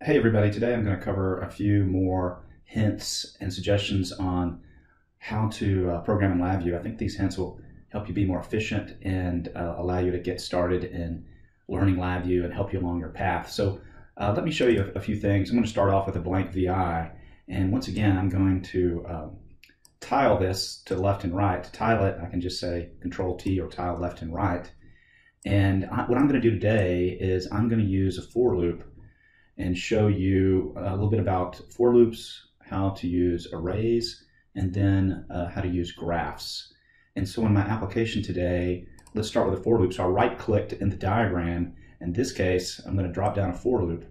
Hey everybody, today I'm going to cover a few more hints and suggestions on how to uh, program in LabVIEW. I think these hints will help you be more efficient and uh, allow you to get started in learning LabVIEW and help you along your path. So uh, let me show you a, a, few things. I'm going to start off with a blank VI and once again I'm going to um, tile this to left and right. To tile it I can just say control T or tile left and right and I, what I'm going to do today is I'm going to use a for loop and show you a little bit about for loops, how to use arrays, and then uh, how to use graphs. And so in my application today, let's start with a for loop. So I right clicked in the diagram. In this case, I'm going to drop down a for loop.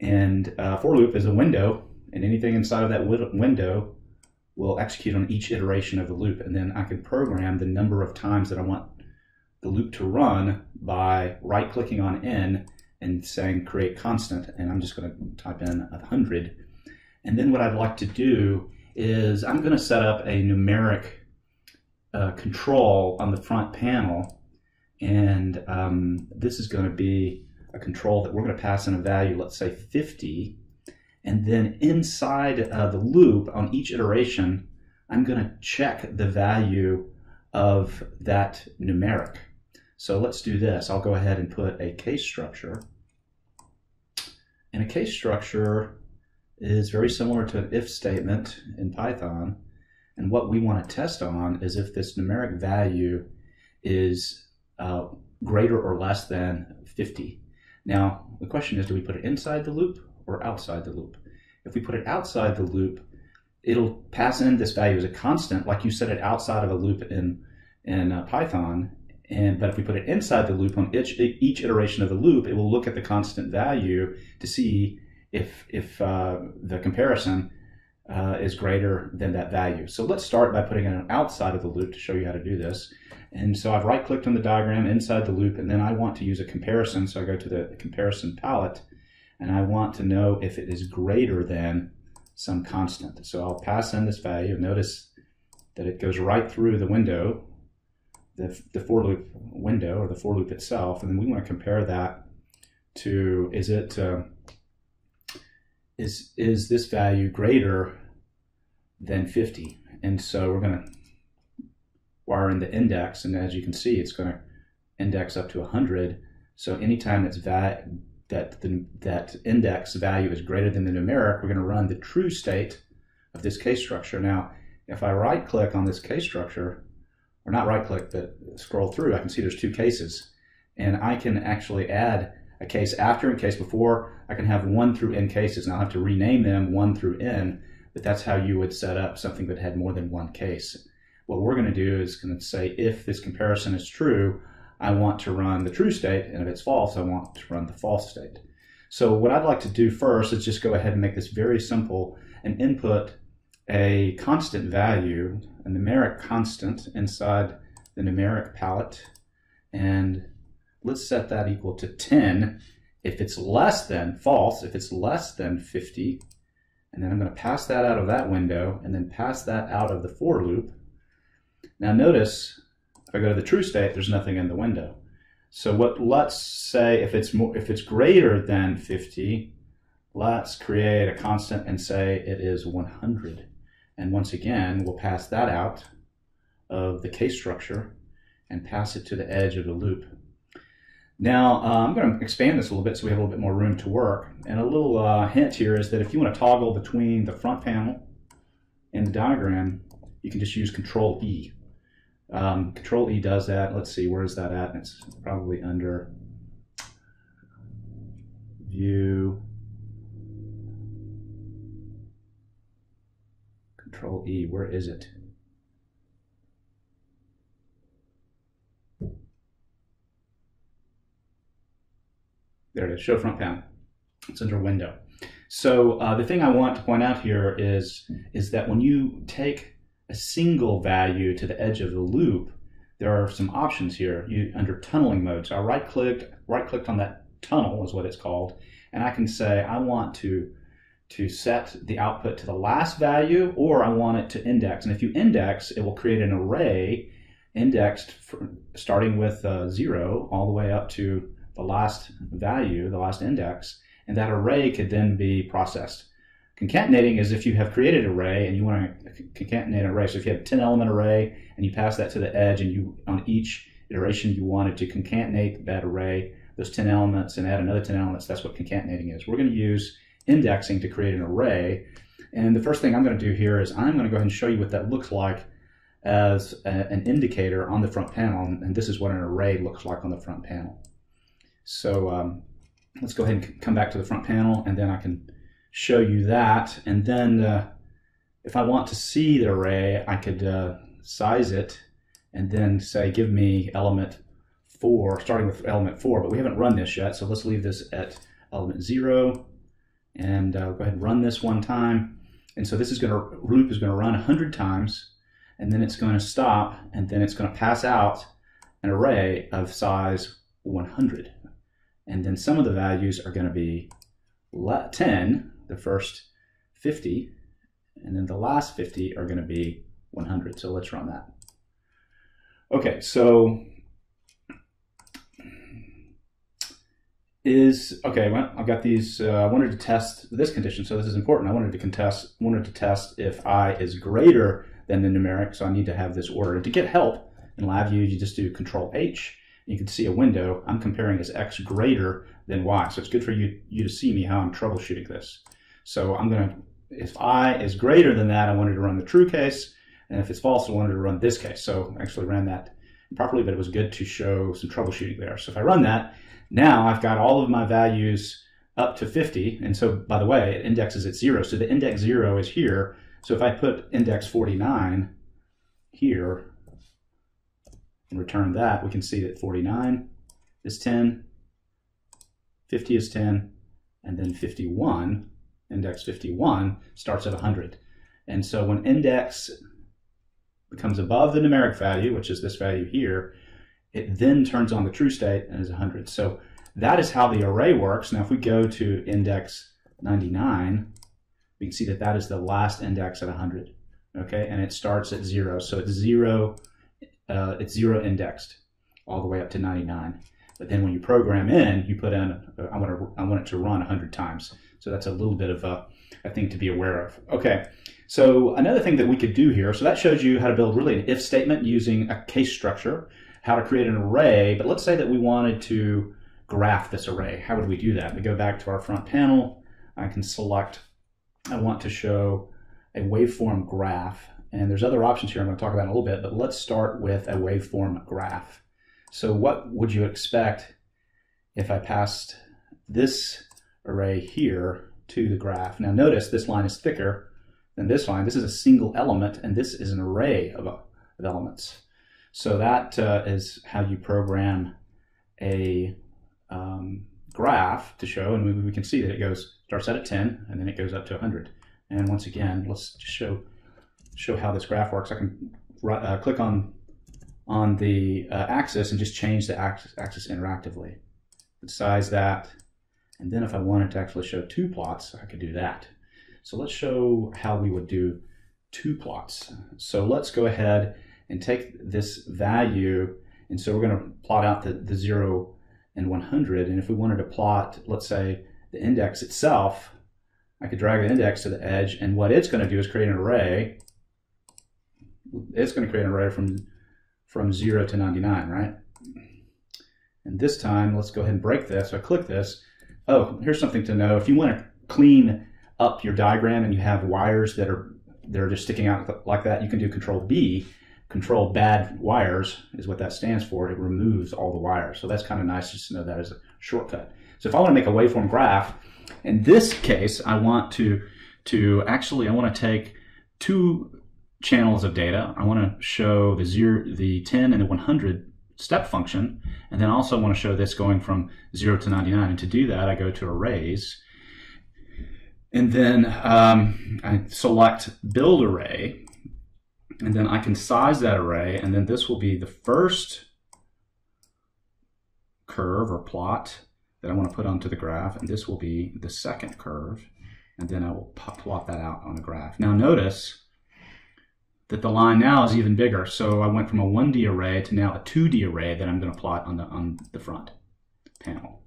And uh, for loop is a window, and anything inside of that window will execute on each iteration of the loop. And then I can program the number of times that I want the loop to run by right clicking on n and saying create constant, and I'm just going to type in 100. And then what I'd like to do is I'm going to set up a numeric uh, control on the front panel, and um, this is going to be a control that we're going to pass in a value, let's say 50, and then inside uh, the loop on each iteration, I'm going to check the value of that numeric. So let's do this. I'll go ahead and put a case structure. And a case structure is very similar to an if statement in Python. And what we want to test on is if this numeric value is uh, greater or less than 50. Now, the question is, do we put it inside the loop or outside the loop? If we put it outside the loop, it'll pass in this value as a constant, like you set it outside of a loop in, in uh, Python, and, but if we put it inside the loop on each, each iteration of the loop, it will look at the constant value to see if, if uh, the comparison uh, is greater than that value. So let's start by putting it outside of the loop to show you how to do this. And so I've right clicked on the diagram inside the loop, and then I want to use a comparison. So I go to the comparison palette, and I want to know if it is greater than some constant. So I'll pass in this value. Notice that it goes right through the window the, the for loop window or the for loop itself, and then we want to compare that to is it uh, is is this value greater than 50? And so we're going to wire in the index, and as you can see, it's going to index up to 100. So anytime va- that the, that index value is greater than the numeric, we're going to run the true state of this case structure. Now, if I right click on this case structure, or not right click, but scroll through, I can see there's two cases. And I can actually add a case after and case before. I can have one through n cases, and I'll have to rename them one through n, but that's how you would set up something that had more than one case. What we're going to do is going to say if this comparison is true, I want to run the true state, and if it's false, I want to run the false state. So what I'd like to do first is just go ahead and make this very simple and input a constant value, a numeric constant inside the numeric palette. And let's set that equal to 10. If it's less than, false, if it's less than 50, and then I'm going to pass that out of that window and then pass that out of the for loop. Now notice, if I go to the true state, there's nothing in the window. So what let's say if it's more if it's greater than 50, let's create a constant and say it is 100. And once again, we'll pass that out of the case structure and pass it to the edge of the loop. Now, uh, I'm going to expand this a little bit so we have a little bit more room to work. And a little uh, hint here is that if you want to toggle between the front panel and the diagram, you can just use Control E. Um, Control E does that. Let's see, where is that at? It's probably under View, Control E, where is it? There it is, show front panel. It's under window. So uh, the thing I want to point out here is, is that when you take a single value to the edge of the loop, there are some options here you, under tunneling mode. So I right clicked, right clicked on that tunnel is what it's called. And I can say, I want to to set the output to the last value or I want it to index. And if you index, it will create an array indexed starting with uh, zero all the way up to the last value, the last index. and that array could then be processed. Concatenating is if you have created an array and you want to concatenate an array. So if you have a 10 element array and you pass that to the edge and you on each iteration you wanted to concatenate that array, those 10 elements and add another 10 elements, that's what concatenating is. We're going to use indexing to create an array. And the first thing I'm going to do here is I'm going to go ahead and show you what that looks like as a, an indicator on the front panel. And this is what an array looks like on the front panel. So um, let's go ahead and come back to the front panel and then I can show you that. And then uh, if I want to see the array, I could uh, size it and then say, give me element four, starting with element four, but we haven't run this yet. So let's leave this at element zero and uh, go ahead and run this one time. And so this is going to, loop is going to run 100 times and then it's going to stop and then it's going to pass out an array of size 100. And then some of the values are going to be 10, the first 50, and then the last 50 are going to be 100. So let's run that. Okay, so is okay. Well, I've got these. Uh, I wanted to test this condition, so this is important. I wanted to contest wanted to test if i is greater than the numeric, so I need to have this order. And to get help in LabVIEW, you just do Control H. You can see a window. I'm comparing as x greater than y, so it's good for you you to see me how I'm troubleshooting this. So I'm to, if i is greater than that, I wanted to run the true case. And if it's false, I wanted to run this case. So I actually ran that properly, but it was good to show some troubleshooting there. So if I run that, now I've got all of my values up to 50. And so, by the way, it indexes at zero. So the index zero is here. So if I put index 49 here and return that, we can see that 49 is 10, 50 is 10, and then 51, index 51, starts at 100. And so when index becomes above the numeric value, which is this value here, it then turns on the true state and is 100. So that is how the array works. Now, if we go to index 99, we can see that that is the last index at 100. Okay, and it starts at zero. So it's zero, uh, it's zero indexed all the way up to 99. But then when you program in, you put in, uh, I want to, I want it to run 100 times. So that's a little bit of a, a thing to be aware of. Okay, so another thing that we could do here, so that shows you how to build really an if statement using a case structure, how to create an array, but let's say that we wanted to graph this array. How would we do that? We go back to our front panel, I can select, I want to show a waveform graph, and there's other options here I'm going to talk about in a little bit, but let's start with a waveform graph. So what would you expect if I passed this array here to the graph? Now notice this line is thicker than this line. This is a single element, and this is an array of, of elements. So that uh, is how you program a um, graph to show, and we, we, can see that it goes starts out at 10, and then it goes up to 100. And once again, let's just show show how this graph works. I can uh, click on on the uh, axis and just change the axis, axis interactively. Size that, and then if I wanted to actually show two plots, I could do that. So let's show how we would do two plots. So let's go ahead and take this value, and so we're going to plot out the, the 0 and 100, and if we wanted to plot, let's say, the index itself, I could drag the index to the edge, and what it's going to do is create an array. It's going to create an array from, from 0 to 99, right? And this time, let's go ahead and break this. So I click this. Oh, here's something to know. If you want to clean up your diagram and you have wires that are they're just sticking out like that, you can do Control B. Control bad wires is what that stands for. It removes all the wires. So that's kind of nice just to know that as a shortcut. So if I want to make a waveform graph, in this case, I want to to actually I want to take two channels of data. I want to show the zero, the 10 and the 100 step function, and then also want to show this going from 0 to 99. And to do that, I go to arrays, and then um, I select build array, and then I can size that array, and then this will be the first curve or plot that I want to put onto the graph, and this will be the second curve, and then I will plot that out on the graph. Now notice that the line now is even bigger, so I went from a 1D array to now a 2D array that I'm going to plot on the, on the front panel.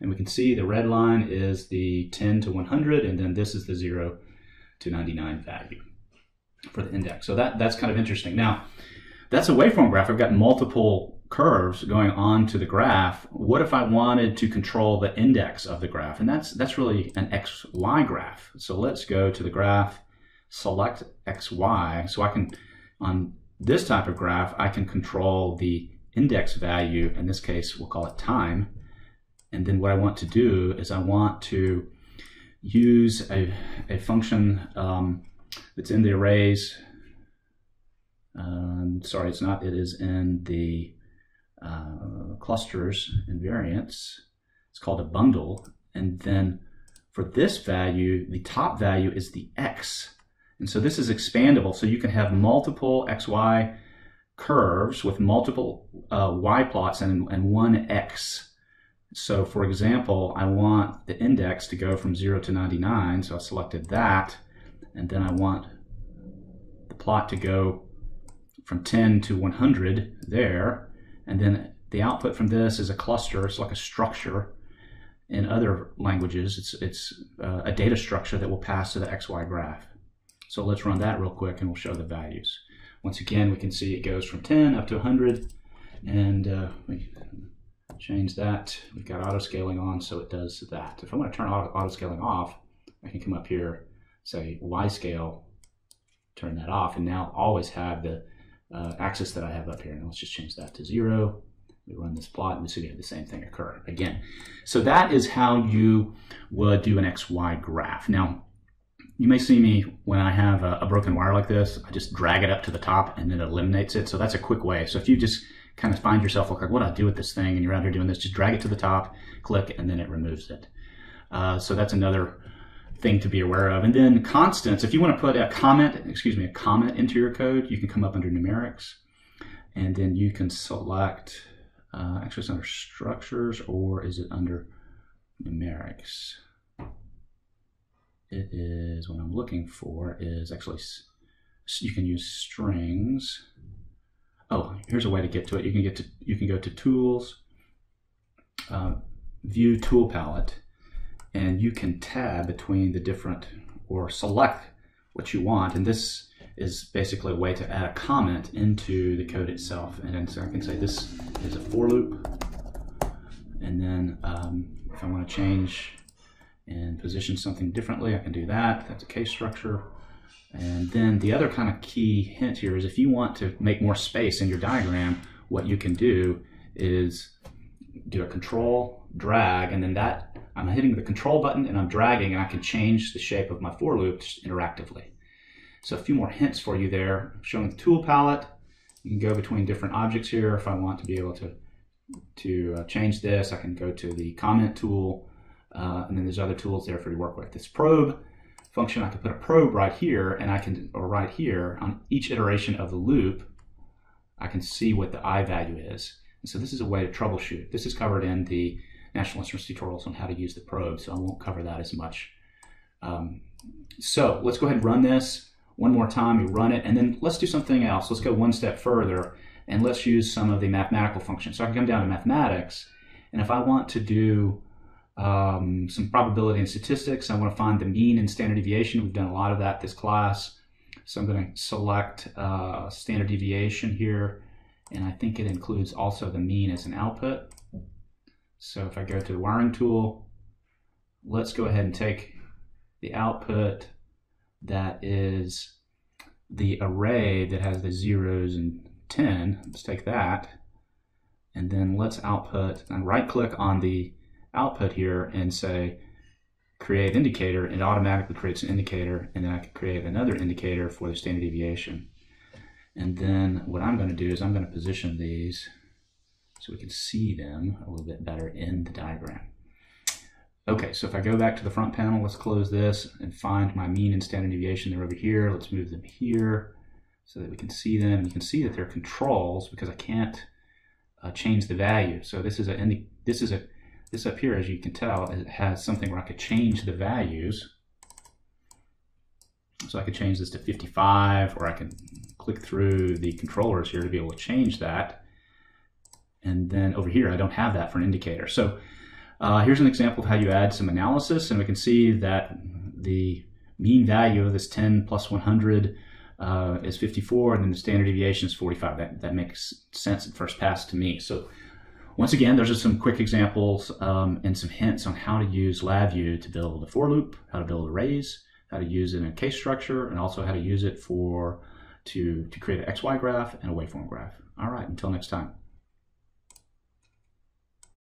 And we can see the red line is the 10 to 100, and then this is the 0 to 99 value for the index. So that, that's kind of interesting. Now, that's a waveform graph. I've got multiple curves going on to the graph. What if I wanted to control the index of the graph? And that's, that's really an XY graph. So let's go to the graph, select XY. So I can, on this type of graph, I can control the index value. In this case, we'll call it time. And then what I want to do is I want to use a, a function um, that's in the arrays. Um, sorry, it's not. It is in the uh, clusters invariants. It's called a bundle. And then for this value, the top value is the x. And so this is expandable. So you can have multiple xy curves with multiple uh, y plots and, and one x. So for example, I want the index to go from 0 to 99, so I selected that, and then I want the plot to go from 10 to 100 there, and then the output from this is a cluster, it's like a structure. In other languages, it's, it's uh, a data structure that will pass to the XY graph. So let's run that real quick and we'll show the values. Once again, we can see it goes from 10 up to 100, and uh, we change that. We've got auto scaling on, so it does that. If I want to turn auto, auto scaling off, I can come up here, say Y scale, turn that off, and now always have the uh, axis that I have up here. Now let's just change that to zero. We run this plot and we see the same thing occur again. So that is how you would do an XY graph. Now, you may see me when I have a, a, broken wire like this, I just drag it up to the top and it eliminates it. So that's a quick way. So if you just kind of find yourself like, what do I do with this thing? And you're out here doing this, just drag it to the top, click, and then it removes it. Uh, so that's another thing to be aware of. And then constants, if you want to put a comment, excuse me, a comment into your code, you can come up under numerics and then you can select, uh, actually it's under structures or is it under numerics? It is, what I'm looking for is actually, you can use strings oh, here's a way to get to it. You can get to you can go to Tools, uh, View Tool Palette, and you can tab between the different or select what you want. And this is basically a way to add a comment into the code itself. And so I can say this is a for loop, and then um, if I want to change and position something differently, I can do that. That's a case structure. And then the other kind of key hint here is if you want to make more space in your diagram, what you can do is do a control, drag, and then that I'm hitting the control button and I'm dragging and I can change the shape of my for loops interactively. So a few more hints for you there. Showing the tool palette, you can go between different objects here. If I want to be able to, to uh, change this, I can go to the comment tool, uh, and then there's other tools there for you to work with. This probe, function, I can put a probe right here and I can, or right here on each iteration of the loop, I can see what the I value is. And so this is a way to troubleshoot. This is covered in the National Instruments tutorials on how to use the probe, so I won't cover that as much. Um, so let's go ahead and run this one more time. You run it, and then let's do something else. Let's go one step further, and let's use some of the mathematical functions. So I can come down to mathematics, and if I want to do um, some probability and statistics. I want to find the mean and standard deviation. We've done a lot of that this class. So I'm going to select uh, standard deviation here, and I think it includes also the mean as an output. So if I go to the wiring tool, let's go ahead and take the output that is the array that has the zeros and 10. Let's take that. And then let's output and right click on the output here and say create indicator, it automatically creates an indicator, and then I can create another indicator for the standard deviation. And then what I'm going to do is I'm going to position these so we can see them a little bit better in the diagram. Okay, so if I go back to the front panel, let's close this and find my mean and standard deviation. They're over here. Let's move them here so that we can see them. You can see that they're controls because I can't uh, change the value. So this is a this is a this up here, as you can tell, it has something where I could change the values. So I could change this to 55, or I can click through the controllers here to be able to change that. And then over here, I don't have that for an indicator. So Uh, here's an example of how you add some analysis, and we can see that the mean value of this 10 plus 100 uh, is 54, and then the standard deviation is 45. That, that makes sense at first pass to me. So once again, there's just some quick examples um, and some hints on how to use LabVIEW to build a for loop, how to build arrays, how to use it in a case structure, and also how to use it for to, to create an XY graph and a waveform graph. All right, until next time.